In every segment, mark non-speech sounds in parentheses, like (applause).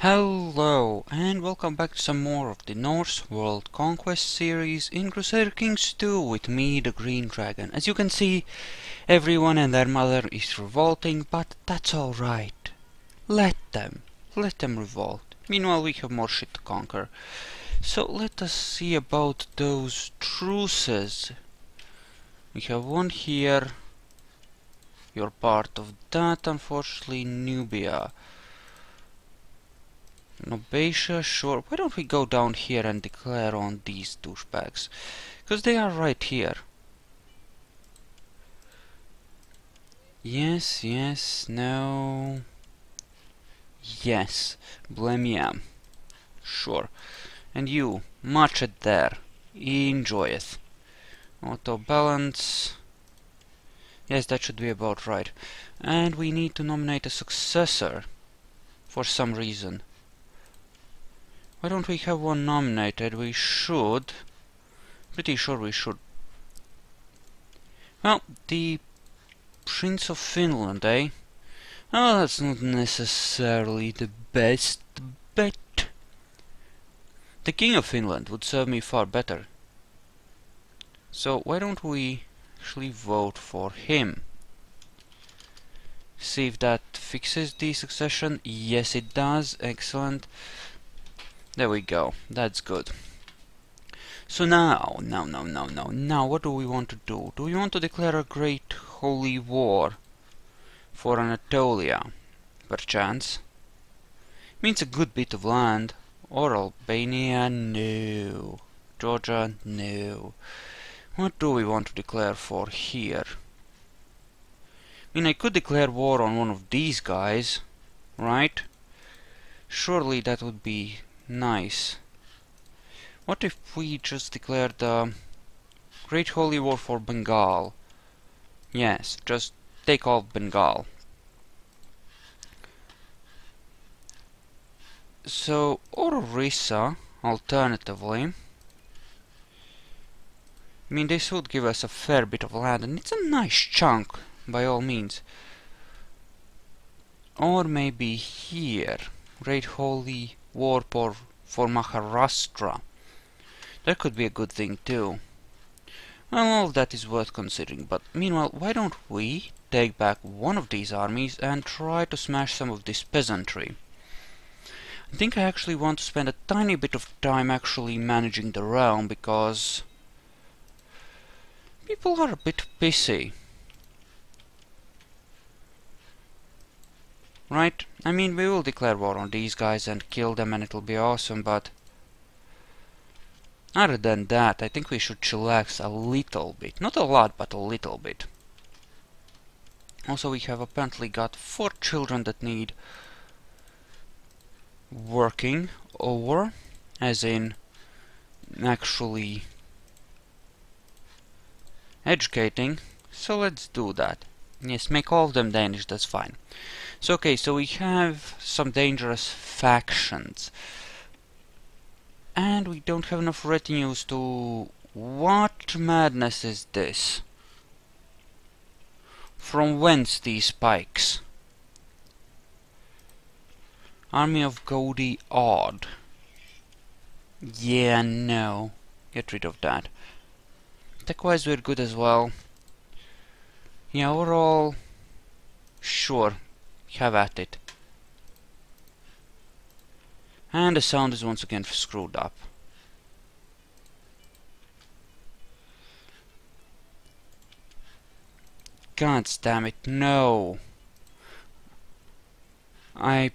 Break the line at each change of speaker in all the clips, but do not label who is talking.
Hello, and welcome back to some more of the Norse World Conquest series in Crusader Kings 2 with me, the Green Dragon. As you can see, everyone and their mother is revolting, but that's alright. Let them. Let them revolt. Meanwhile, we have more shit to conquer. So let us see about those truces. We have one here. You're part of that, unfortunately, Nubia. Nobatia, sure. Why don't we go down here and declare on these douchebags? Because they are right here. Yes, yes, no. Yes, Blemia. Sure. And you, march it there. Enjoy it. Auto balance. Yes, that should be about right. And we need to nominate a successor. For some reason. Why don't we have one nominated? We should. Pretty sure we should. Well, the Prince of Finland, eh? Oh, that's not necessarily the best bet. The King of Finland would serve me far better. So why don't we actually vote for him? See if that fixes the succession. Yes, it does. Excellent. There we go. That's good. So now, now, now, now, now, now, what do we want to do? Do we want to declare a great holy war for Anatolia, perchance? Means a good bit of land. Or Albania? No. Georgia? No. What do we want to declare for here? I mean, I could declare war on one of these guys, right? Surely that would be Nice. What if we just declared the Great Holy War for Bengal? Yes, just take all Bengal. So, Orissa, alternatively, I mean, this would give us a fair bit of land, and it's a nice chunk, by all means. Or maybe here, Great Holy war for, for Maharashtra. That could be a good thing too. Well, all that is worth considering, but meanwhile, why don't we take back one of these armies and try to smash some of this peasantry? I think I actually want to spend a tiny bit of time actually managing the realm, because people are a bit pissy. Right? I mean, we will declare war on these guys and kill them and it'll be awesome, but... Other than that, I think we should chillax a little bit. Not a lot, but a little bit. Also, we have apparently got four children that need working over, as in actually educating. So let's do that. Yes, make all of them Danish, that's fine. So okay, so we have some dangerous factions. And we don't have enough retinues to... What madness is this? From whence these spikes? Army of Godi Odd. Yeah, no. Get rid of that. Tech-wise we're good as well. Yeah, overall... Sure, have at it. And the sound is once again screwed up. God damn it, no! I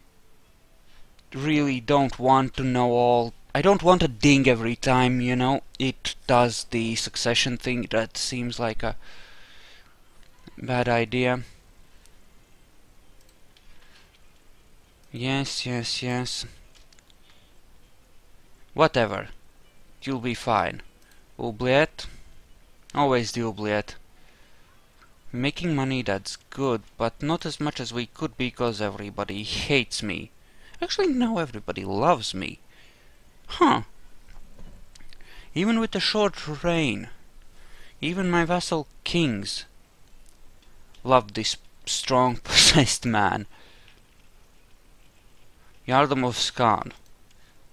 really don't want to know all... I don't want a ding every time, you know, it does the succession thing. That seems like a bad idea. Yes, yes, yes. Whatever. You'll be fine. Oubliette? Always the oubliette. Making money, that's good, but not as much as we could because everybody hates me. Actually, now everybody loves me. Huh. Even with the short reign, even my vassal kings love this strong, (laughs) possessed man. Jarldom of Skan.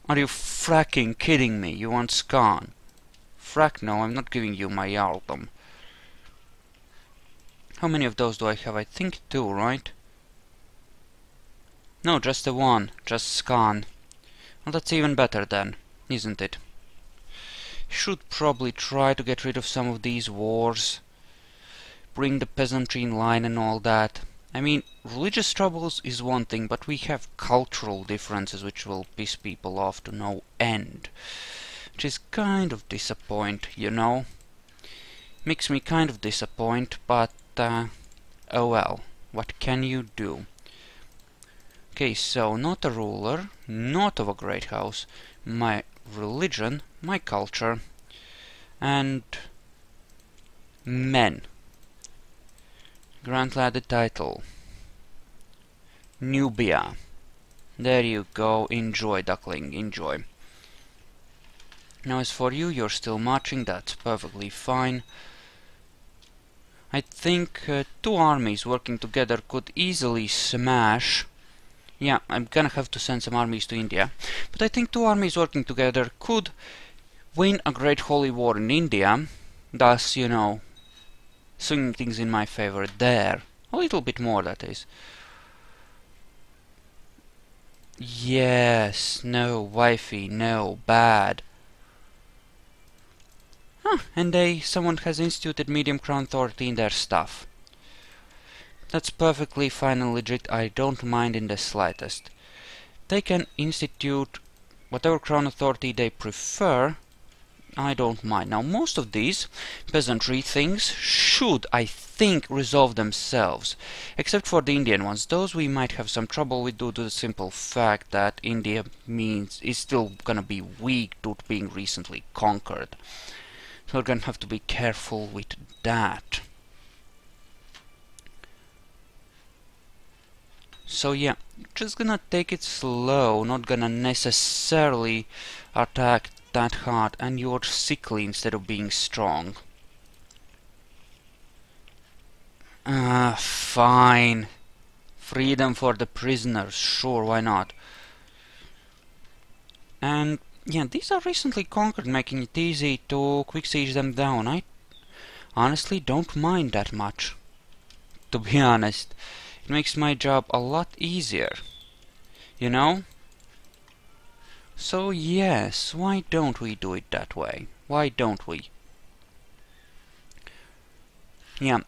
Are you fracking kidding me? You want Skan? Frack, no, I'm not giving you my Jarldom. How many of those do I have? I think two, right? No, just the one. Just Skan. Well, that's even better then, isn't it? Should probably try to get rid of some of these wars. Bring the peasantry in line and all that. I mean, religious troubles is one thing, but we have cultural differences which will piss people off to no end. Which is kind of disappoint, you know? Makes me kind of disappoint, but, uh, oh well, what can you do? Okay, so not a ruler, not of a great house, my religion, my culture, and men. Grant lad the title. Nubia. There you go, enjoy, duckling, enjoy. Now as for you, you're still marching, that's perfectly fine. I think uh, two armies working together could easily smash yeah, I'm gonna have to send some armies to India. But I think two armies working together could win a great holy war in India, thus, you know, swinging things in my favor there. A little bit more, that is. Yes, no, wifey, no, bad. And they, someone has instituted medium crown authority in their stuff. That's perfectly fine and legit, I don't mind in the slightest. They can institute whatever crown authority they prefer, I don't mind. Now, most of these peasantry things should, I think, resolve themselves. Except for the Indian ones. Those we might have some trouble with due to the simple fact that India means is still gonna be weak due to being recently conquered. So we're gonna have to be careful with that. So yeah, just gonna take it slow, not gonna necessarily attack that hard, and you're sickly instead of being strong. Ah, uh, fine. Freedom for the prisoners, sure, why not? And yeah, these are recently conquered, making it easy to quick siege them down. I honestly don't mind that much, to be (laughs) honest. It makes my job a lot easier. You know? So yes, why don't we do it that way? Why don't we? Yeah.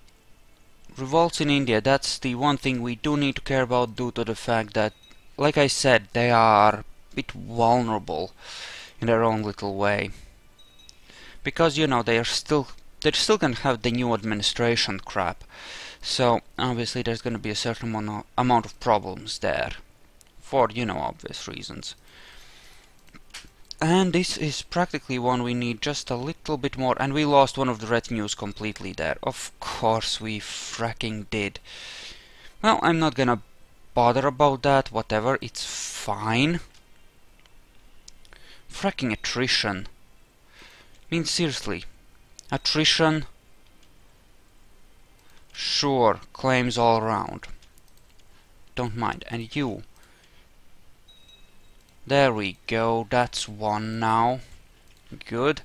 Revolts in India, that's the one thing we do need to care about due to the fact that, like I said, they are a bit vulnerable in their own little way. Because, you know, they are still, they're still gonna have the new administration crap. So obviously there's going to be a certain amount of problems there for, you know, obvious reasons. And this is practically one we need just a little bit more. And we lost one of the retinues completely there. Of course we fracking did. Well, I'm not gonna bother about that. Whatever, it's fine. Fracking attrition. I mean, seriously. Attrition Sure, claims all around. Don't mind. And you. There we go, that's one now. Good.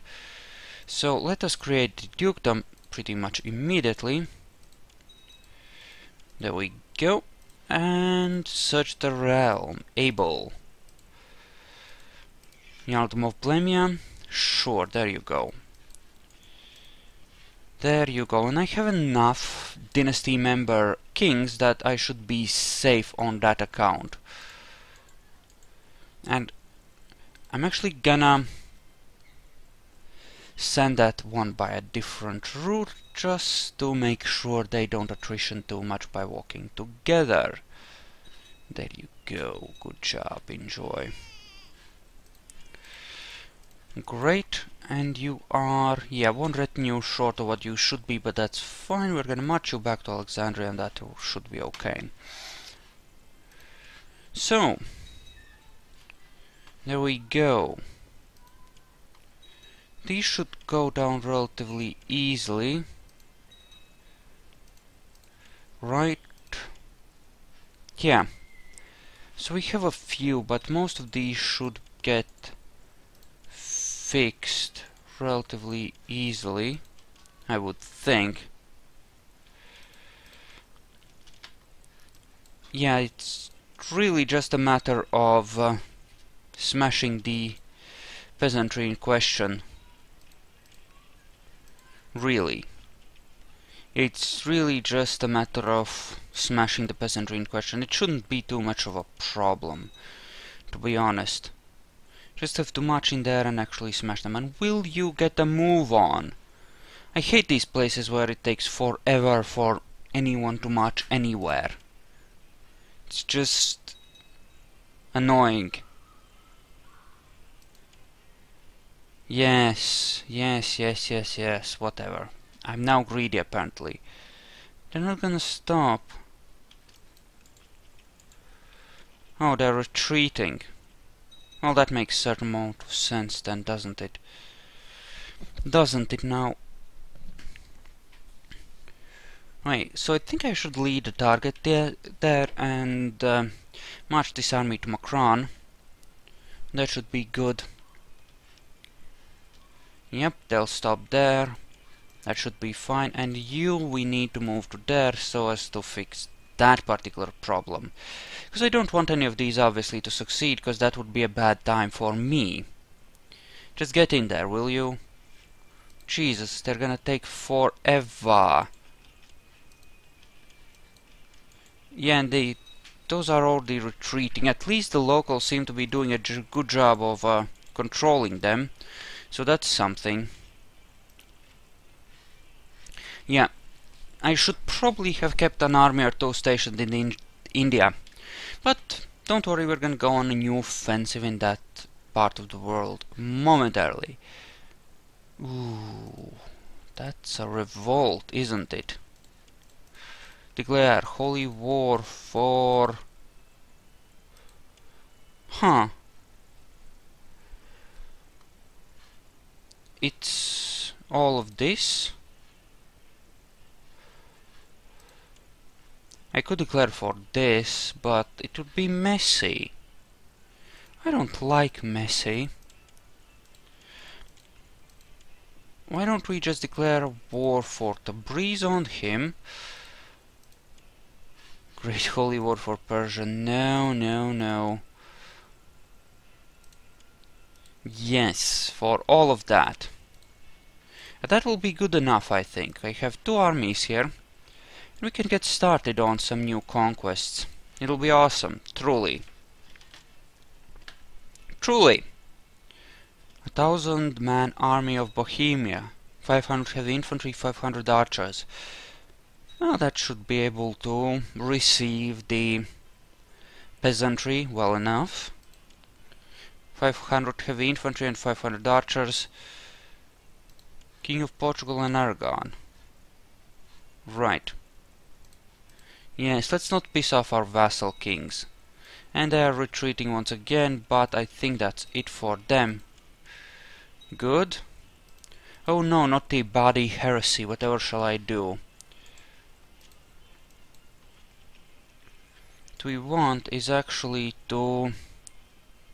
So let us create the dukedom pretty much immediately. There we go. And search the realm. Able. Jarldom of Blemia. Sure, there you go. There you go, and I have enough dynasty member kings that I should be safe on that account. And I'm actually gonna send that one by a different route just to make sure they don't attrition too much by walking together. There you go, good job, enjoy. Great, and you are, yeah, one retinue short of what you should be, but that's fine. We're gonna march you back to Alexandria, and that should be okay. So, there we go. These should go down relatively easily. Right. Yeah. So we have a few, but most of these should get fixed relatively easily, I would think. Yeah, it's really just a matter of uh, smashing the peasantry in question. Really. It's really just a matter of smashing the peasantry in question. It shouldn't be too much of a problem, to be honest. Just have to march in there and actually smash them. And will you get a move on? I hate these places where it takes forever for anyone to march anywhere. It's just annoying. Yes, yes, yes, yes, yes, whatever. I'm now greedy apparently. They're not gonna stop. Oh, they're retreating. Well, that makes certain amount of sense then, doesn't it? Doesn't it now? Right, so I think I should lead the target there, there and uh, march this army to Makran. That should be good. Yep, they'll stop there. That should be fine. And you, we need to move to there so as to fix that particular problem. Because I don't want any of these, obviously, to succeed, because that would be a bad time for me. Just get in there, will you? Jesus, they're gonna take forever. Yeah, and they, those are already retreating. At least the locals seem to be doing a good job of uh, controlling them. So that's something. Yeah, I should probably have kept an army or two stationed in, in India. But don't worry, we're gonna go on a new offensive in that part of the world momentarily. Ooh, that's a revolt, isn't it? Declare holy war for... Huh. It's all of this. I could declare for this, but it would be messy. I don't like messy. Why don't we just declare war for Tabriz on him? Great Holy War for Persia. No, no, no. Yes, for all of that. That will be good enough, I think. I have two armies here. We can get started on some new conquests. It'll be awesome, truly. Truly! A thousand man army of Bohemia. 500 heavy infantry, 500 archers. Well, that should be able to receive the peasantry well enough. 500 heavy infantry and 500 archers. King of Portugal and Aragon. Right. Yes, let's not piss off our vassal kings. And they are retreating once again, but I think that's it for them. Good. Oh no, not the body heresy, whatever shall I do? What we want is actually to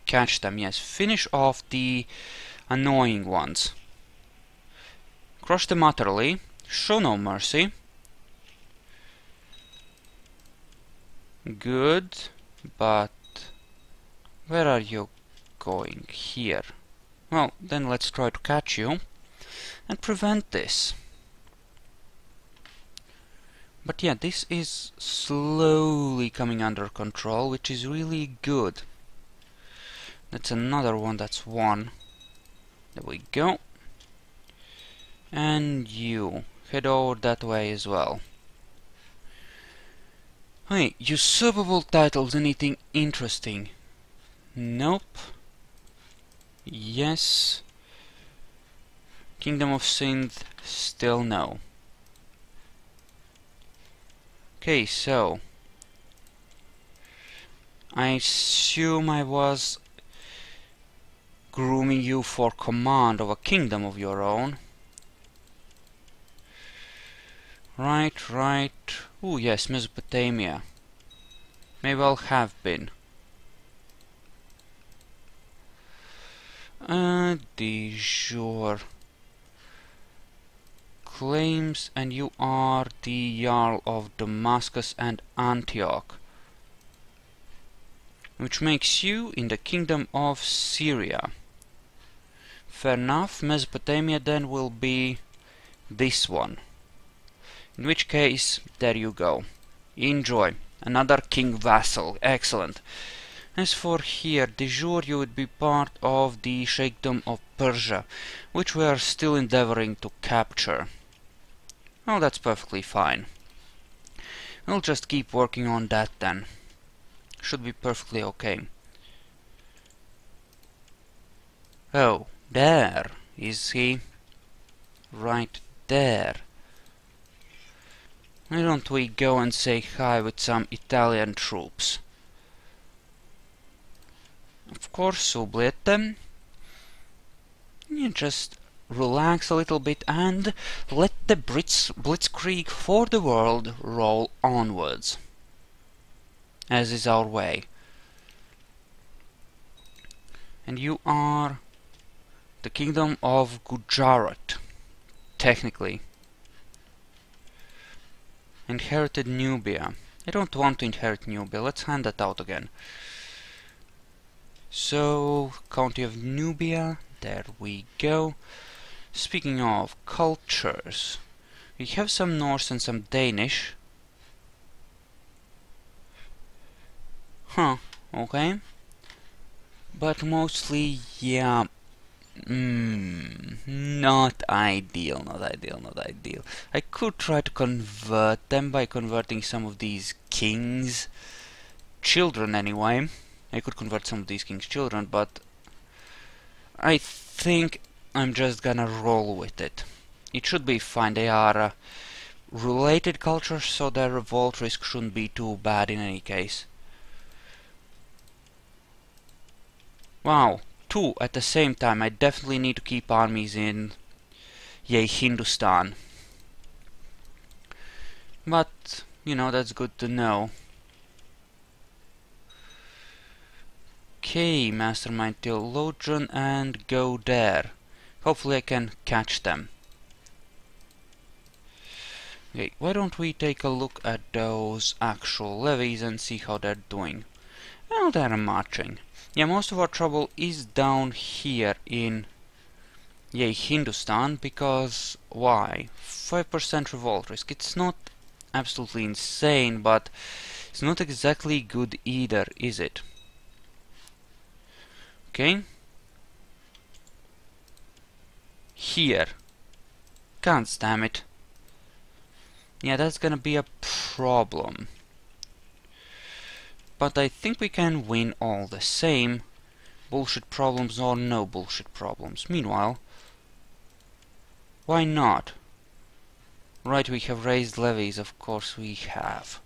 catch them, yes. Finish off the annoying ones. Crush them utterly. Show no mercy. Good, but where are you going? Here. Well, then let's try to catch you and prevent this. But yeah, this is slowly coming under control, which is really good. That's another one, that's one. There we go. And you, head over that way as well. Hey, usurpable titles, anything interesting? Nope. Yes. Kingdom of Sindh, still no. Okay, so I assume I was grooming you for command of a kingdom of your own. Right, right. Oh yes, Mesopotamia. May well have been. Uh, de jure. Claims and you are the Jarl of Damascus and Antioch. Which makes you in the Kingdom of Syria. Fair enough, Mesopotamia then will be this one. In which case, there you go. Enjoy. Another king vassal. Excellent. As for here, de jure you would be part of the Sheikhdom of Persia, which we are still endeavoring to capture. Oh, that's perfectly fine. We'll just keep working on that then. Should be perfectly okay. Oh, there is he. Right there. Why don't we go and say hi with some Italian troops? Of course, Sublette. You just relax a little bit and let the Brits blitzkrieg for the world roll onwards. As is our way. And you are the kingdom of Gujarat, technically. Inherited Nubia. I don't want to inherit Nubia, let's hand that out again. So, County of Nubia, there we go. Speaking of cultures, we have some Norse and some Danish. Huh, okay. But mostly, yeah, mm, not ideal, not ideal, not ideal. I could try to convert them by converting some of these kings, children anyway. I could convert some of these kings' children, but I think I'm just gonna roll with it. It should be fine. They are uh, related cultures, so their revolt risk shouldn't be too bad in any case. Wow, two at the same time. I definitely need to keep armies in yay Hindustan. But, you know, that's good to know. Okay, Mastermind Theologian and go there. Hopefully I can catch them. Okay, why don't we take a look at those actual levies and see how they're doing. Well, they're marching. Yeah, most of our trouble is down here in Yay, Hindustan, because why? 5% revolt risk. It's not absolutely insane, but it's not exactly good either, is it? Okay. here can't damn it. Yeah, that's gonna be a problem. But I think we can win all the same. Bullshit problems or no bullshit problems. Meanwhile, why not? Right, we have raised levies, of course we have.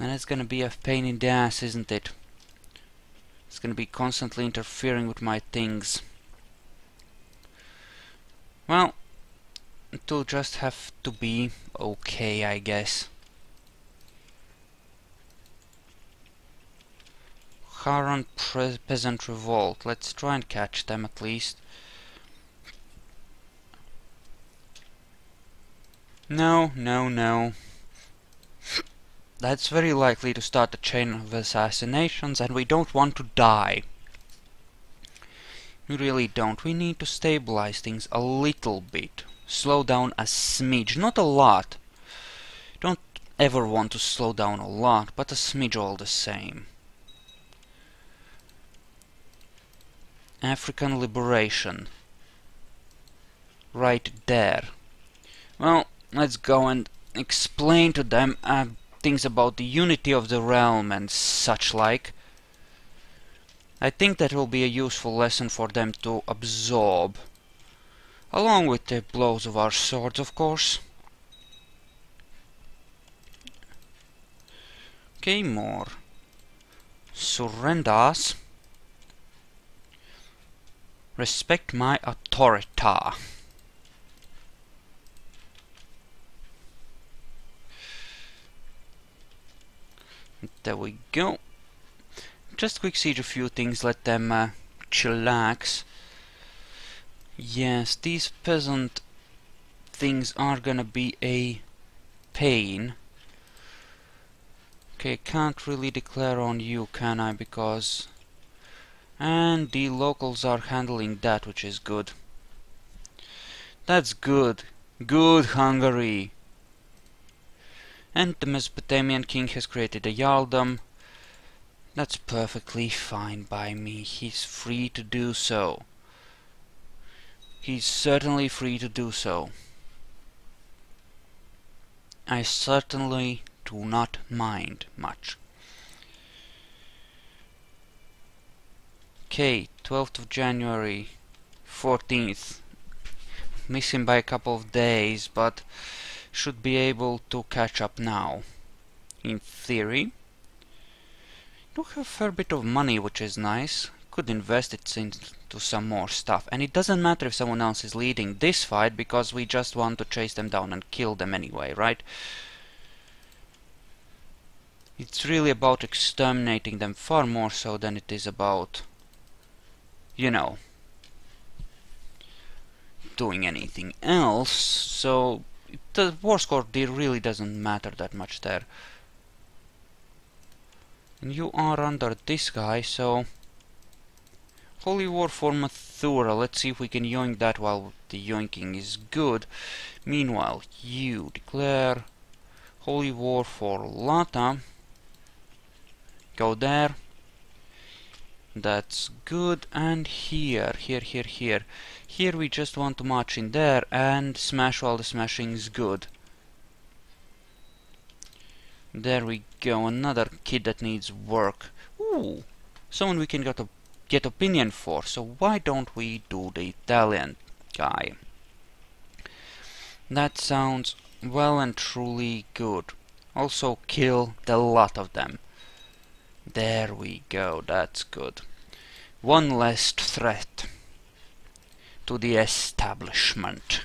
And it's gonna be a pain in the ass, isn't it? It's gonna be constantly interfering with my things. Well, it'll just have to be okay, I guess. Harran Peasant Revolt. Let's try and catch them at least. No, no, no. That's very likely to start a chain of assassinations, and we don't want to die. We really don't. We need to stabilize things a little bit. Slow down a smidge, not a lot. Don't ever want to slow down a lot, but a smidge all the same. African liberation. Right there. Well, let's go and explain to them uh, things about the unity of the realm and such like. I think that will be a useful lesson for them to absorb. Along with the blows of our swords, of course. Okay, more. Surrenders. Respect my authority. There we go. Just quick siege a few things, let them uh, chillax. Yes, these peasant things are gonna be a pain. Okay, can't really declare on you, can I? Because... And the locals are handling that, which is good. That's good. Good, Hungary! And the Mesopotamian king has created a Jarldom. That's perfectly fine by me. He's free to do so. He's certainly free to do so. I certainly do not mind much. Okay, 12th of January, 14th. Missing by a couple of days, but should be able to catch up now. In theory. Do have a fair bit of money, which is nice. Could invest it into some more stuff. And it doesn't matter if someone else is leading this fight, because we just want to chase them down and kill them anyway, right? It's really about exterminating them far more so than it is about, you know, doing anything else. So the war score really doesn't matter that much there. And you are under this guy, so... Holy War for Mathura. Let's see if we can yoink that while the yoinking is good. Meanwhile, you declare Holy War for Lata. Go there. That's good. And here, here, here, here. Here we just want to march in there and smash while the smashing is good. There we go, another kid that needs work. Ooh, someone we can get, a, get opinion for, so why don't we do the Italian guy? That sounds well and truly good. Also kill the lot of them. There we go, that's good. One last threat to the establishment.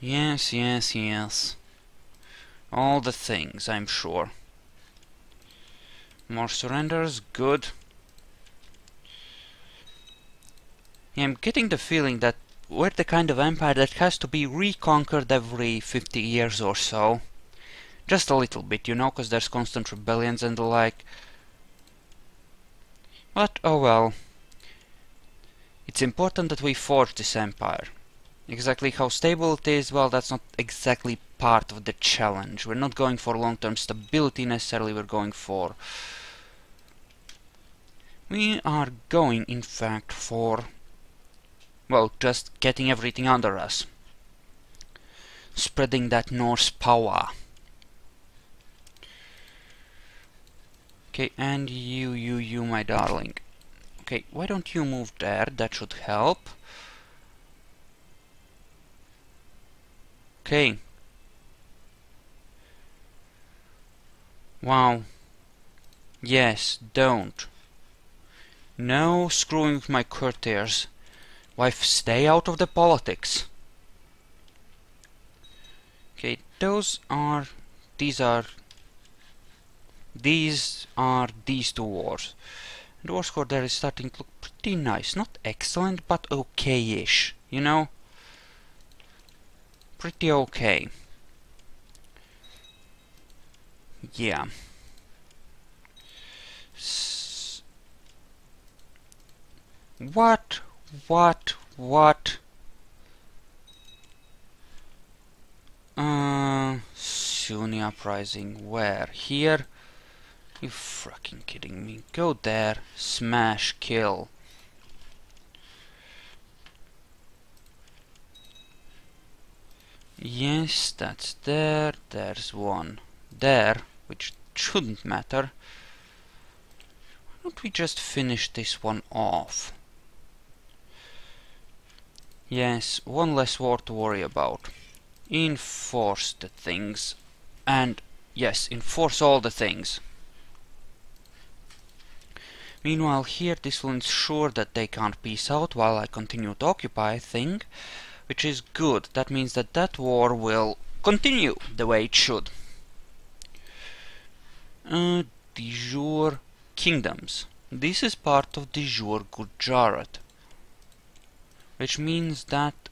Yes, yes, yes. All the things, I'm sure. More surrenders, good. I'm getting the feeling that we're the kind of empire that has to be reconquered every 50 years or so. Just a little bit, you know, because there's constant rebellions and the like. But, oh well. It's important that we forge this empire. Exactly how stable it is, well, that's not exactly part of the challenge. We're not going for long-term stability necessarily, we're going for... We are going, in fact, for well, just getting everything under us. Spreading that Norse power. Okay, and you, you, you, my darling. Okay, why don't you move there? That should help. Okay. Wow. Yes, don't. No screwing with my courtiers. Wife, stay out of the politics. Okay, those are... These are... These are these two wars. The war score there is starting to look pretty nice. Not excellent, but okay-ish. You know? Pretty okay. Yeah. S what what? What? Uh, Sunni uprising. Where? Here? You fucking kidding me? Go there. Smash. Kill. Yes, that's there. There's one there, which shouldn't matter. Why don't we just finish this one off? Yes, one less war to worry about. Enforce the things. And, yes, enforce all the things. Meanwhile, here this will ensure that they can't peace out while I continue to occupy a thing, which is good. That means that that war will continue the way it should. Uh, de jure kingdoms. this is part of de jure Gujarat, which means that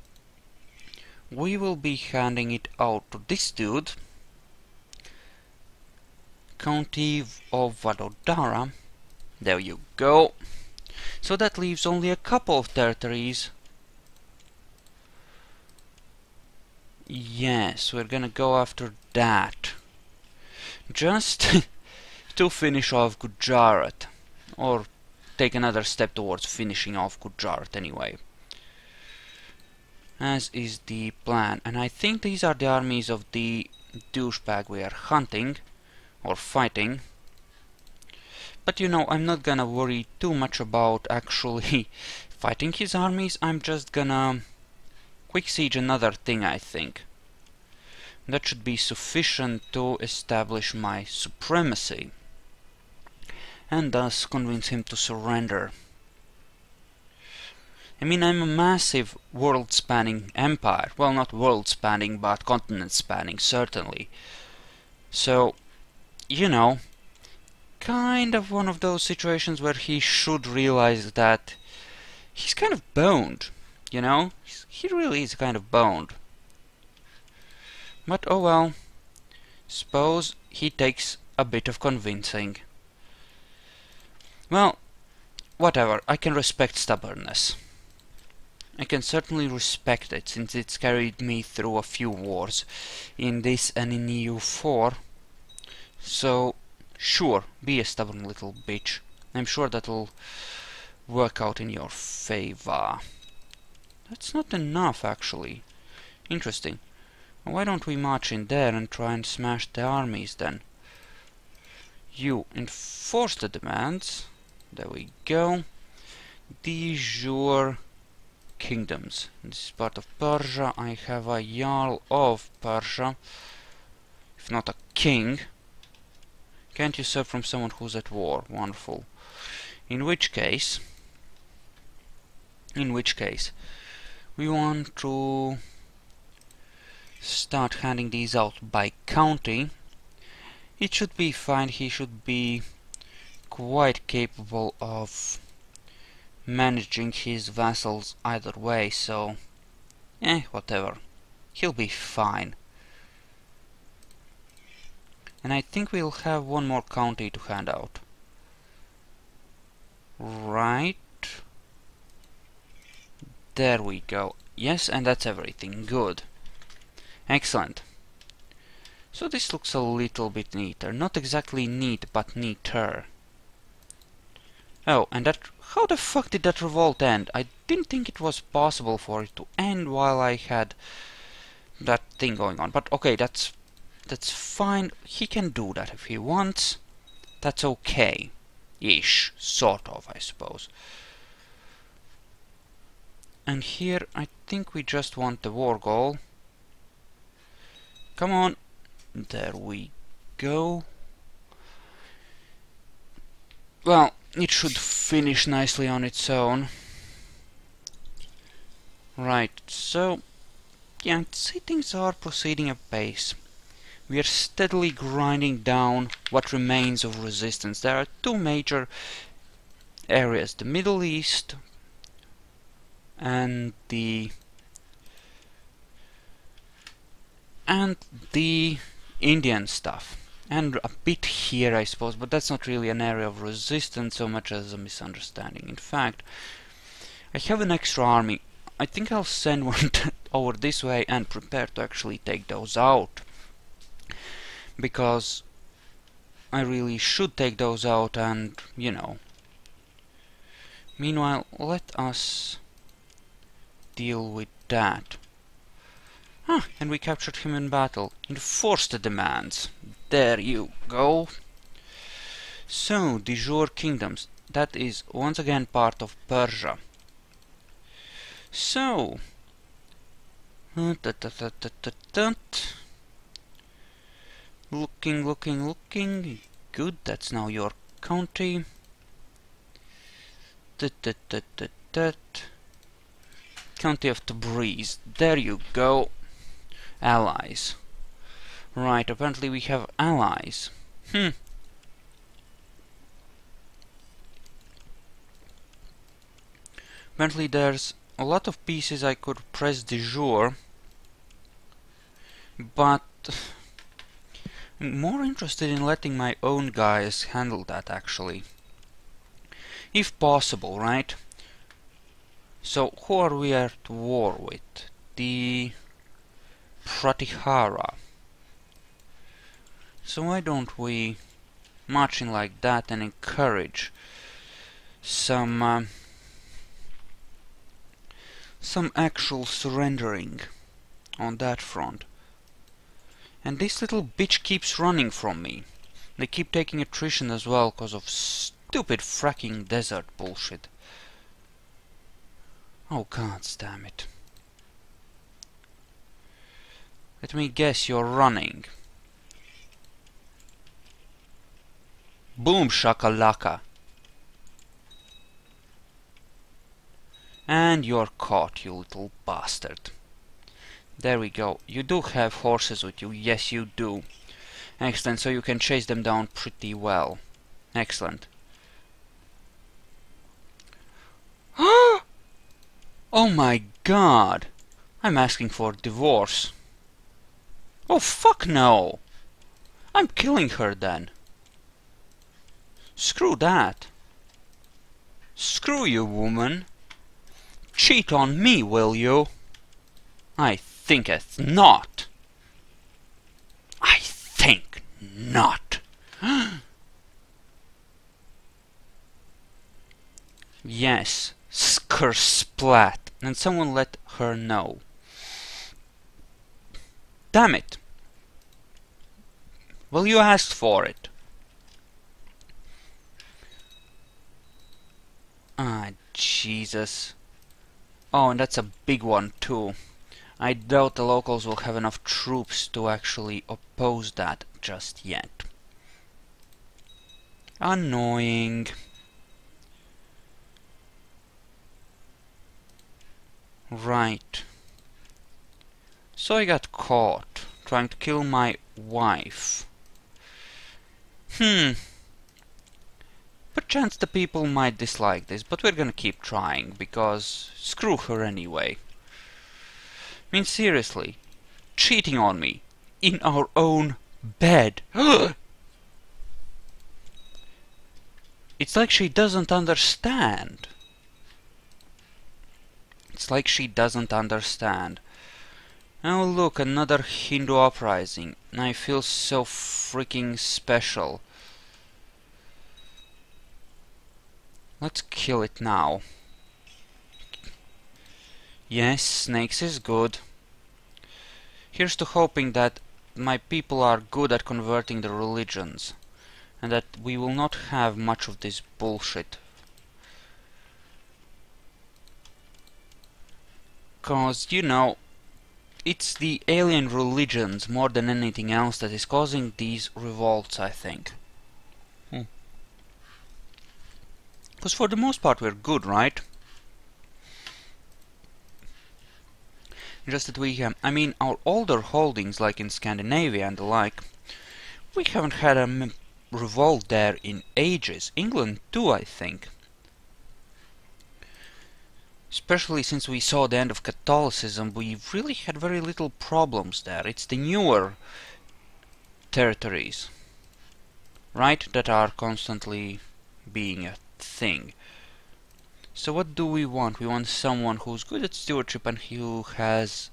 we will be handing it out to this dude, County of Vadodara. There you go. So that leaves only a couple of territories. Yes, we're gonna go after that. Just (laughs) to finish off Gujarat. Or take another step towards finishing off Gujarat anyway. As is the plan. And I think these are the armies of the douchebag we are hunting. Or fighting. But you know, I'm not gonna worry too much about actually (laughs) fighting his armies. I'm just gonna quick siege another thing, I think. That should be sufficient to establish my supremacy and thus convince him to surrender. I mean, I'm a massive world-spanning empire. Well, not world-spanning, but continent-spanning, certainly. So, you know, kind of one of those situations where he should realize that he's kind of boned, you know? He really is kind of boned. But oh well. Suppose he takes a bit of convincing. Well, whatever, I can respect stubbornness. I can certainly respect it, since it's carried me through a few wars in this and in EU4. So, sure, be a stubborn little bitch. I'm sure that'll work out in your favor. That's not enough, actually. Interesting. Why don't we march in there and try and smash the armies, then? You enforce the demands. There we go. De jure kingdoms. This is part of Persia. I have a Jarl of Persia. If not a king. Can't you serve from someone who's at war? Wonderful. In which case... In which case... We want to... Start handing these out by county. It should be fine. He should be quite capable of managing his vassals either way, so eh, whatever. He'll be fine. And I think we'll have one more county to hand out. Right. There we go. Yes, and that's everything. Good. Excellent. So this looks a little bit neater. Not exactly neat, but neater. Oh, and that... How the fuck did that revolt end? I didn't think it was possible for it to end while I had that thing going on. But okay, that's... That's fine. He can do that if he wants. That's okay. Ish. Sort of, I suppose. And here, I think we just want the war goal. Come on. There we go. Well, it should finish nicely on its own. Right, so yeah, I'd say things are proceeding apace. We are steadily grinding down what remains of resistance. There are two major areas, the Middle East and the and the Indian stuff. And a bit here I suppose but that's not really an area of resistance so much as a misunderstanding. In fact I have an extra army. I think I'll send (laughs) one over this way and prepare to actually take those out because I really should take those out and you know meanwhile let us deal with that Ah, and we captured him in battle. Enforce the demands. There you go. So, de jure kingdoms. That is once again part of Persia. So, looking, looking, looking. Good, that's now your county. County of Tabriz. There you go. Allies. Right, apparently we have allies. Hmm. Apparently there's a lot of pieces I could press de jure, but More interested in letting my own guys handle that actually. If possible, right? So, who are we at war with? The Pratihara. So why don't we march in like that and encourage some uh, some actual surrendering on that front. And this little bitch keeps running from me. They keep taking attrition as well because of stupid fracking desert bullshit. Oh god damn it. Let me guess you're running. Boom shakalaka. And you're caught, you little bastard. There we go. You do have horses with you. Yes, you do. Excellent, so you can chase them down pretty well. Excellent. (gasps) oh my god! I'm asking for divorce. Oh fuck no! I'm killing her then. Screw that. Screw you, woman. Cheat on me, will you? I thinketh not. I think not. (gasps) yes, skr splat, and someone let her know. Damn it! Well, you asked for it. Ah, Jesus. Oh, and that's a big one too. I doubt the locals will have enough troops to actually oppose that just yet. Annoying. Right. So I got caught trying to kill my wife. Hmm. Perchance the people might dislike this, but we're gonna keep trying, because screw her anyway. I mean, seriously, cheating on me in our own bed. (gasps) it's like she doesn't understand. It's like she doesn't understand. Oh look, another Hindu uprising. I feel so freaking special. Let's kill it now. Yes, snakes is good. Here's to hoping that my people are good at converting the religions and that we will not have much of this bullshit. Cause, you know, it's the alien religions more than anything else that is causing these revolts, I think. Hmm. Because for the most part we're good, right? Just that we, have, I mean, our older holdings, like in Scandinavia and the like, we haven't had a revolt there in ages. England too, I think. Especially since we saw the end of Catholicism, we really had very little problems there. It's the newer territories, right, that are constantly being a thing. So what do we want? We want someone who's good at stewardship and who has...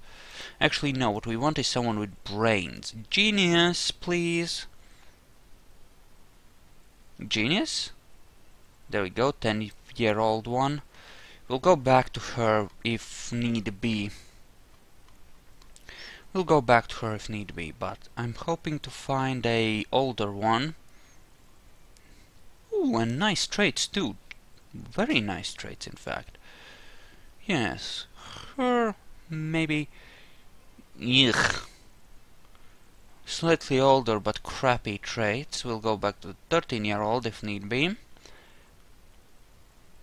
Actually, no, what we want is someone with brains. Genius, please. Genius? There we go, 10-year-old one. We'll go back to her if need be. We'll go back to her if need be, but I'm hoping to find a older one Ooh, and nice traits too. Very nice traits, in fact. Yes, her maybe. Ugh. Slightly older but crappy traits. We'll go back to the 13 year old if need be.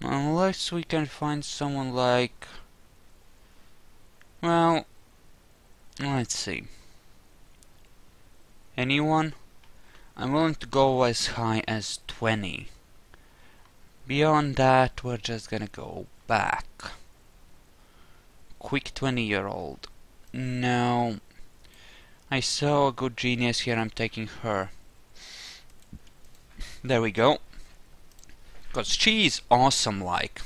Unless we can find someone like. Well, let's see. Anyone? I'm willing to go as high as 20. Beyond that, we're just gonna go back. Quick 20 year old. No. I saw a good genius here, I'm taking her. There we go. Because she's awesome like.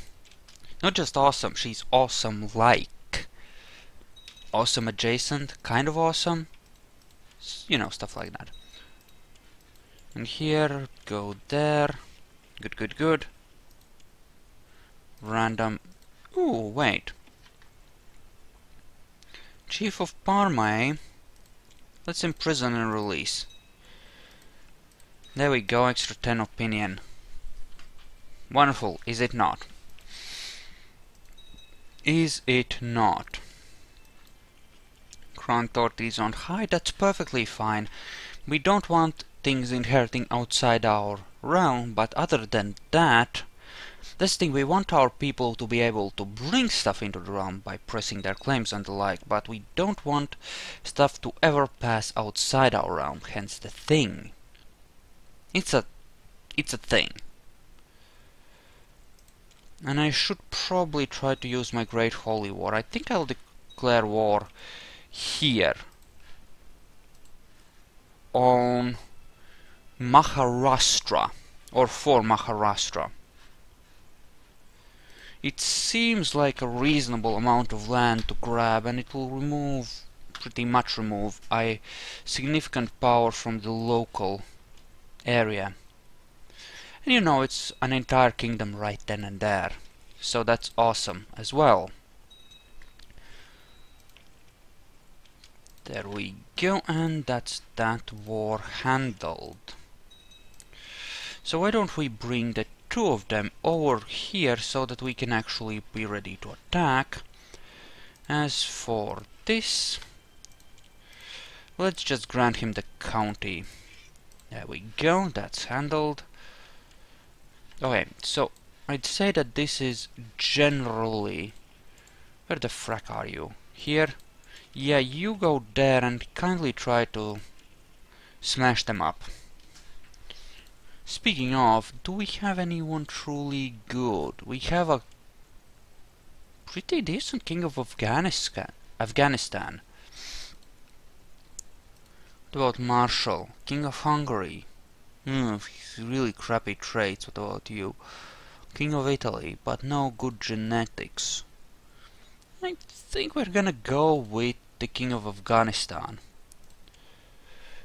Not just awesome, she's awesome like. Awesome adjacent, kind of awesome. You know, stuff like that. And here, go there. Good, good, good. Random. Ooh, wait. Chief of Parma, eh? Let's imprison and release. There we go, extra 10 opinion. Wonderful, is it not? Is it not? Crown Thought is on high, that's perfectly fine. We don't want things inheriting outside our realm, but other than that, this thing we want our people to be able to bring stuff into the realm by pressing their claims and the like, but we don't want stuff to ever pass outside our realm, hence the thing. It's a it's a thing. And I should probably try to use my Great Holy War. I think I'll declare war here. On Maharashtra. Or for Maharashtra. It seems like a reasonable amount of land to grab and it will remove, pretty much remove, a significant power from the local area. And you know, it's an entire kingdom right then and there. So that's awesome as well. There we go, and that's that war handled. So why don't we bring the two of them over here so that we can actually be ready to attack. As for this, let's just grant him the county. There we go, that's handled. Okay, so I'd say that this is generally... Where the frack are you? Here? Yeah, you go there and kindly try to smash them up. Speaking of, do we have anyone truly good? We have a pretty decent king of Afghanistan. Afghanistan. What about Marshal? King of Hungary. Hmm, really crappy traits. What about you? King of Italy, but no good genetics. I think we're gonna go with the King of Afghanistan.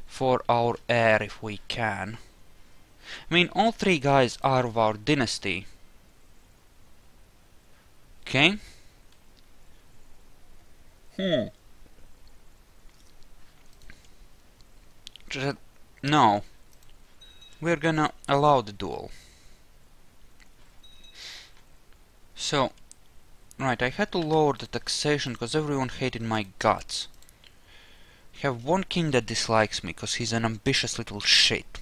For our heir, if we can. I mean, all three guys are of our dynasty. Okay? Hmm. Just, no. We're gonna allow the duel. So, right, I had to lower the taxation because everyone hated my guts. I have one king that dislikes me because he's an ambitious little shit.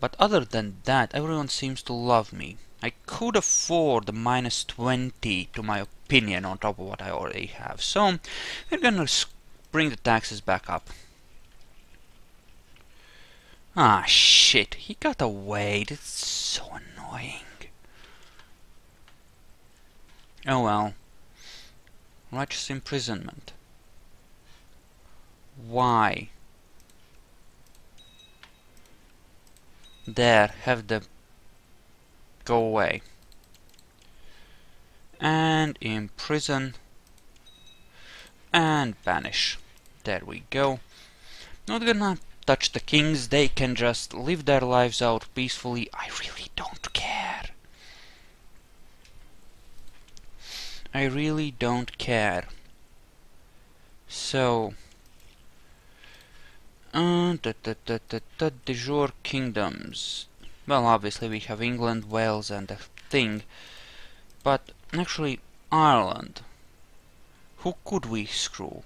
But other than that, everyone seems to love me. I could afford the minus 20 to my opinion on top of what I already have. So, we're gonna bring the taxes back up. Ah, shit. He got away. That's so annoying. Oh well. Righteous imprisonment. Why? There, have them go away. And imprison. And banish. There we go. Not gonna touch the kings, they can just live their lives out peacefully. I really don't care. I really don't care. So, uh, the, the, the, the, the de jure kingdoms. Well, obviously we have England, Wales and the thing. But actually Ireland. Who could we screw?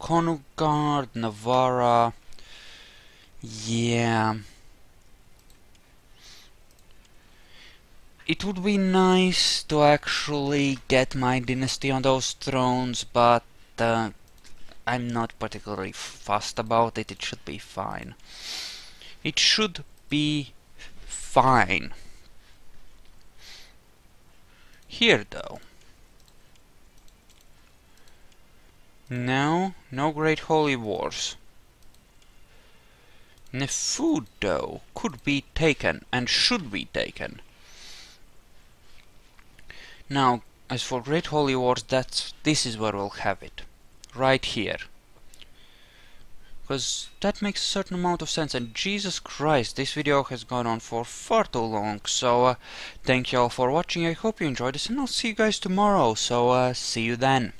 Konungard, Navarra. Yeah. It would be nice to actually get my dynasty on those thrones, but uh, I'm not particularly fussed about it, it should be fine. It should be fine. Here, though. No, no great holy wars. Nefud, though, could be taken and should be taken. Now, as for Great Holy Wars, that's this is where we'll have it. Right here. Because that makes a certain amount of sense, and Jesus Christ, this video has gone on for far too long, so uh, thank you all for watching, I hope you enjoyed this, and I'll see you guys tomorrow, so uh, see you then.